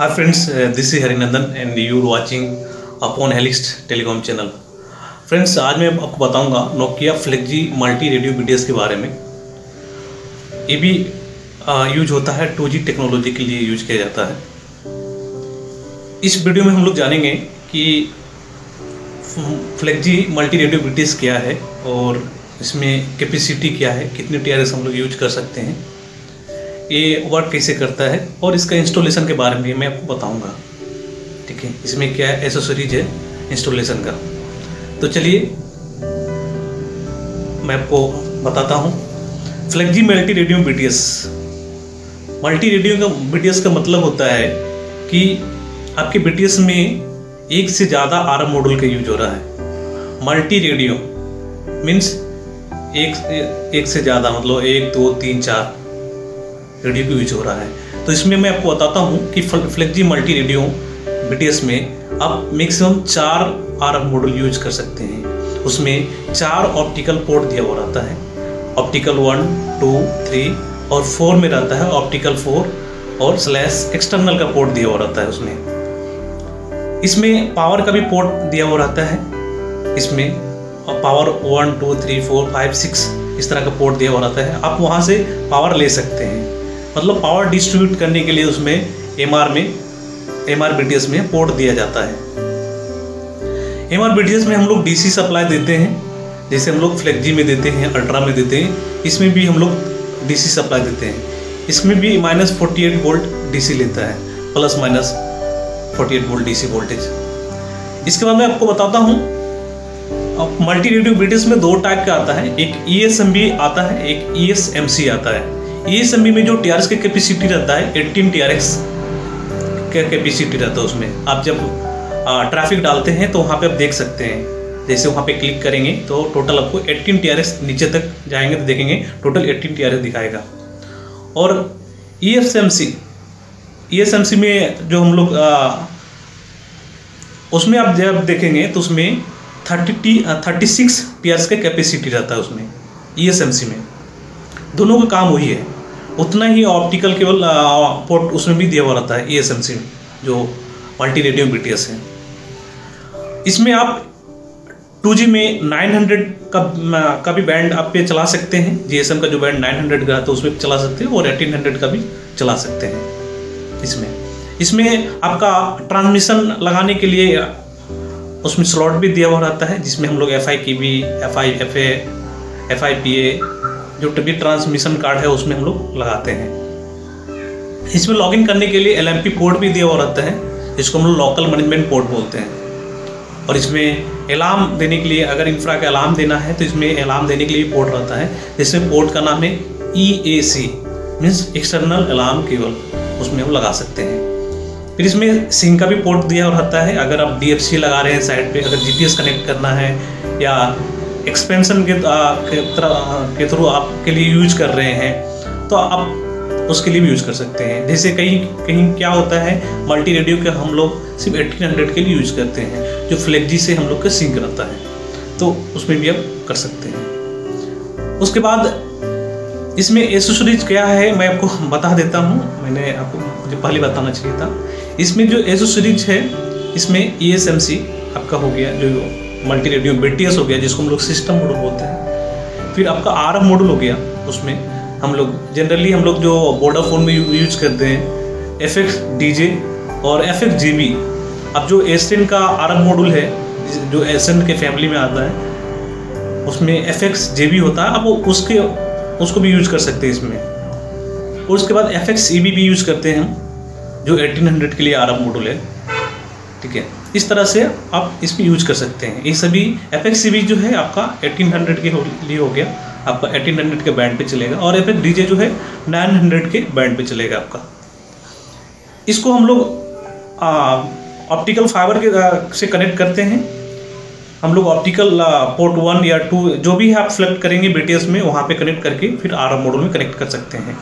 Hi friends, uh, this is Harinandan and you are watching upon Helix Telecom channel. Friends आज मैं आपको बताऊँगा Nokia Flexi multi radio BTS के बारे में। ये भी यूज़ होता है 2G टेक्नोलॉजी के लिए यूज़ किया जाता है। इस वीडियो में हम लोग जानेंगे कि फ्लेक्जी मल्टी रेडियो बीटीएस क्या है और इसमें कैपेसिटी क्या है कितने टी हम लोग यूज़ कर सकते हैं। ये वर्क कैसे करता है और इसका इंस्टॉलेशन के बारे में मैं आपको बताऊँगा। ठीक है? इसमें क्या एसेसरीज है इंस्टॉलेशन का? तो चलिए, मैं आपको बताता हूँ। Flexi multi radio BTS multi radio का बीटीएस का मतलब होता है कि आपके बीटीएस में एक से ज़्यादा आर मॉडल का यूज़ हो रहा है। मल्टी रेडियो मीन्स एक एक से ज़्यादा मतलब एक, दो, तीन, चार। रेडियो का यूज़ हो रहा है। तो इसमें मैं आपको बताता हूँ कि फ्लेक्जी मल्टी रेडियो बीटीएस में आप मैक्सिमम चार आरएफ मॉडल यूज़ कर सकते हैं। उसमें चार ऑप्टिकल पोर्ट दिया हुआ रहता है। ऑप्टिकल वन टू थ्री और फोर में रहता है ऑप्टिकल फोर और स्लैश एक्सटर्नल का पोर्ट दिया हुआ रहता है उसमें। इसमें पावर का भी पोर्ट दिया हुआ रहता है। इसमें power one two three four five six इस तरह का पोर्ट दिया हुआ रहता है। आप वहाँ से पावर ले सकते हैं। मतलब पावर डिस्ट्रीब्यूट करने के लिए उसमें एमआर में एम आर में पोर्ट दिया जाता है। एम आर में हम लोग डीसी सप्लाई देते हैं, जैसे हम लोग फ्लेक्जी में देते हैं अल्ट्रा में देते हैं, इसमें भी हम लोग डीसी सप्लाई देते हैं। इसमें भी minus forty eight volt DC लेता है plus minus forty eight volt DC voltage इसके बाद मैं आपको बताता हूँ मल्टी रेडियो ब्रिटिश में दो टाइप का आता है, एक ई e आता है, एक ई e आता है। ई e में जो टी आर का कैपेसिटी रहता है एट्टीन टी आर एक्स का कैपेसिटी रहता है उसमें। आप जब ट्रैफ़िक डालते हैं तो वहाँ पे आप देख सकते हैं। जैसे वहाँ पे क्लिक करेंगे तो टोटल आपको 18 टी नीचे तक जाएँगे तो देखेंगे टोटल 18 टी दिखाएगा। और E S M C E S M C में जो हम लोग उसमें आप जब देखेंगे तो उसमें thirty T thirty six T R का कैपेसिटी रहता है उसमें ई एस एम सी में। दोनों का काम वही है। उतना ही ऑप्टिकल केवल पोर्ट उसमें भी दिया हुआ रहता है ई में, जो मल्टी रेडियो बी है। इसमें आप 2G में 900 का का भी बैंड आप पे चला सकते हैं। जीएसएम का जो बैंड 900 का तो उसमें चला सकते हैं, और 1800 का भी चला सकते हैं इसमें। इसमें आपका ट्रांसमिशन लगाने के लिए, उसमें स्लॉट भी दिया हुआ रहता है, जिसमें हम लोग एफ़ आई की भी F I F A F I P A जो टीवी ट्रांसमिशन कार्ड है, उसमें हम लोग लगाते हैं। इसमें लॉगिन करने के लिए एलएमपी पोर्ट भी दिया हुआ रहता है, जिसको हम लोग लोकल मैनेजमेंट पोर्ट बोलते हैं। और इसमें अलार्म देने के लिए, अगर इंफ्रा का अलार्म देना है तो इसमें अलार्म देने के लिए भी पोर्ट रहता है। जिसमें पोर्ट का नाम है E A C means external alarm केवल उसमें हम लगा सकते हैं। फिर इसमें सिंह का भी पोर्ट दिया रहता है। अगर आप डी लगा रहे हैं साइड पे, अगर जीटीएस कनेक्ट करना है, या एक्सपेंशन के के थ्रू आपके लिए यूज़ कर रहे हैं तो आप उसके लिए भी यूज़ कर सकते हैं। जैसे कहीं कहीं क्या होता है मल्टी रेडियो के हम लोग सिर्फ़ एटीन हंड्रेड के लिए यूज़ करते हैं, जो फ्लेक्जी से हम लोग का सिंक रहता है। तो उसमें भी आप कर सकते हैं। उसके बाद इसमें एसेसरीज क्या है, मैं आपको बता देता हूँ। मैंने आपको मुझे पहले बताना चाहिए था। इसमें जो एसेसरीज है, इसमें ई आपका हो गया, जो मल्टी रेडियो बीटीएस हो गया, जिसको हम लोग सिस्टम मॉडल बोलते हैं। फिर आपका आर एफ़ मॉडल हो गया, उसमें हम लोग जनरली हम लोग जो वोडाफोन में यूज़ करते हैं एफ़ एक्स डी जे और एफ़ एक्स जी बी अब जो एन का आर एफ़ मॉडल है, जो एस एन के फैमिली में आता है, उसमें एफ़ एक्स जे बी होता है, अब वो उसके, उसको भी यूज़ कर सकते हैं इसमें। और उसके बाद एफ़ एक्स ई बी भी यूज़ करते हैं हम, जो एटीन हंड्रेड के लिए आर एफ़ मॉडल है। ठीक है? इस तरह से आप इसमें यूज़ कर सकते हैं। ये सभी एफ़ एक्स जो है आपका 1800 के लिए हो गया। आपका 1800 के बैंड पे चलेगा और एफ़ एक्स डीजे जो है 900 के बैंड पे चलेगा आपका। इसको हम लोग ऑप्टिकल फाइबर के आ, से कनेक्ट करते हैं। हम लोग ऑप्टिकल पोर्ट वन या टू जो भी आप सेलेक्ट करेंगे बी में वहाँ पर कनेक्ट करके फिर आर मॉडल में कनेक्ट कर सकते हैं।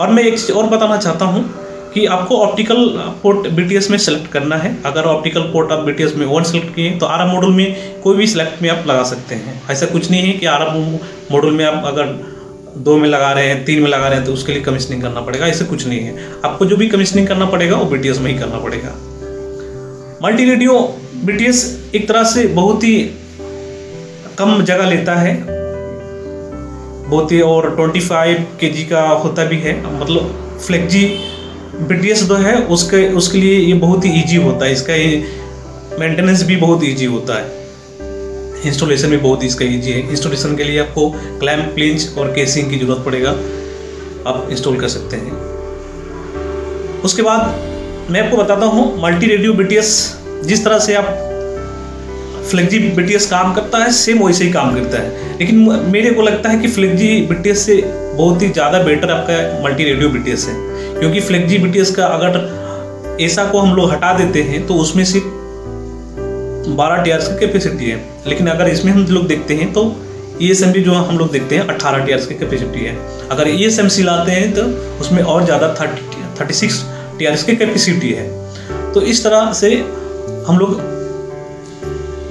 और मैं एक चीज़ और बताना चाहता हूँ कि आपको ऑप्टिकल पोर्ट बीटीएस में सेलेक्ट करना है। अगर ऑप्टिकल पोर्ट आप बीटीएस में वन सेलेक्ट किए तो आर मॉडल में कोई भी सिलेक्ट में आप लगा सकते हैं। ऐसा कुछ नहीं है कि आर मॉडल में आप अगर दो में लगा रहे हैं, तीन में लगा रहे हैं तो उसके लिए कमीशनिंग करना पड़ेगा। ऐसे कुछ नहीं है। आपको जो भी कमीशनिंग करना पड़ेगा, वो बी में ही करना पड़ेगा। मल्टी रेडियो बी एक तरह से बहुत ही कम जगह लेता है। बहुत ही और 25 के का होता भी है। मतलब फ्लेक्जी बी जो है, उसके उसके लिए ये बहुत ही ईजी होता है। इसका ये मेंटेनेंस भी बहुत ईजी होता है। इंस्टॉलेशन भी बहुत इसका ईजी है। इंस्टॉलेशन के लिए आपको क्लैम्प प्लिंच और केसिंग की ज़रूरत पड़ेगा। आप इंस्टॉल कर सकते हैं। उसके बाद मैं आपको बताता हूँ मल्टी रेडियो BTS जिस तरह से आप फ्लेक्जी काम करता है सेम वैसे ही काम करता है। लेकिन मेरे को लगता है कि फ्लेक्जी से बहुत ही ज़्यादा बेटर आपका मल्टी रेडियो बी है। क्योंकि फ्लेक्जी बी का अगर ऐसा को हम लोग हटा देते हैं तो उसमें सिर्फ़ बारह टी की कैपेसिटी है। लेकिन अगर इसमें हम लोग देखते हैं तो ई एस एम जो हम लोग देखते हैं अट्ठारह टी की कैपेसिटी है। अगर ई एस एम सी लाते हैं तो उसमें और ज़्यादा थर्टी थर्टी सिक्स टी की कैपेसिटी है। तो इस तरह से हम लोग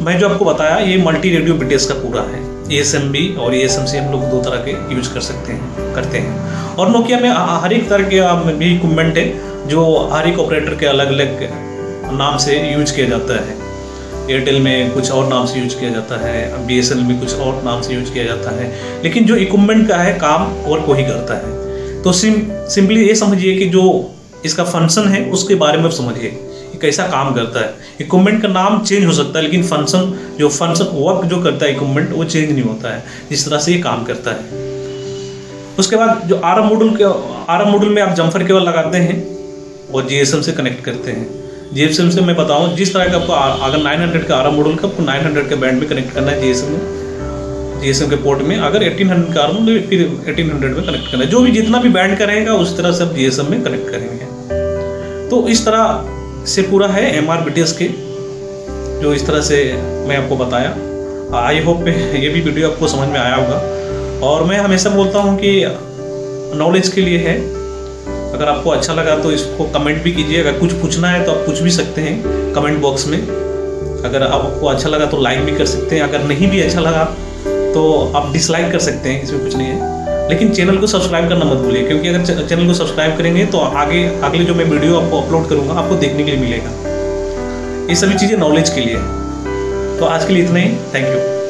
मैं जो आपको बताया, ये मल्टी रेडियो बिटेस का पूरा है। ए एस एम बी और ए एस एम सी हम लोग दो तरह के यूज़ कर सकते हैं, करते हैं। और नोकिया में हर एक तरह के भी इक्विपमेंट है, जो हर एक ऑपरेटर के अलग अलग नाम से यूज़ किया जाता है। एयरटेल में कुछ और नाम से यूज़ किया जाता है बी एस एल में कुछ और नाम से यूज़ किया जाता है। लेकिन जो इक्विपमेंट का है, काम और को ही करता है। तो सिम सिंपली ये समझिए कि जो इसका फ़ंक्शन है, उसके बारे में समझिए। कैसा काम करता है। इक्विपमेंट का नाम चेंज हो सकता है, लेकिन फ़ंक्शन जो फ़ंक्शन वर्क जो करता है इक्विपमेंट वो चेंज नहीं होता है। जिस तरह से ये काम करता है। उसके बाद जो आर मॉडल के आर मॉडल में आप जम्फर केवल लगाते हैं और जीएसएम से कनेक्ट करते हैं। जीएसएम से मैं बताऊँ, जिस तरह का आपको अगर 900 का आर मॉडल का, आपको 900 के बैंड में कनेक्ट करना है जीएसएम में। जीएसएम के पोर्ट में, अगर 1800 का आर मॉडल फिर 1800 में कनेक्ट करना है। जो भी जितना भी बैंड का रहेगा, उस तरह से आप जीएसएम में कनेक्ट करेंगे। तो इस तरह से पूरा है एम आर के, जो इस तरह से मैं आपको बताया। आई होप ये भी वीडियो आपको समझ में आया होगा। और मैं हमेशा बोलता हूँ कि नॉलेज के लिए है। अगर आपको अच्छा लगा तो इसको कमेंट भी कीजिए। अगर कुछ पूछना है तो आप पूछ भी सकते हैं कमेंट बॉक्स में। अगर आपको अच्छा लगा तो लाइक भी कर सकते हैं। अगर नहीं भी अच्छा लगा तो आप डिसलाइक कर सकते हैं, इसमें कुछ नहीं है। लेकिन चैनल को सब्सक्राइब करना मत भूलिए, क्योंकि अगर चैनल को सब्सक्राइब करेंगे तो आगे, अगले जो मैं वीडियो आपको अपलोड करूँगा, आपको देखने के लिए मिलेगा। ये सभी चीज़ें नॉलेज के लिए। तो आज के लिए इतना ही। Thank you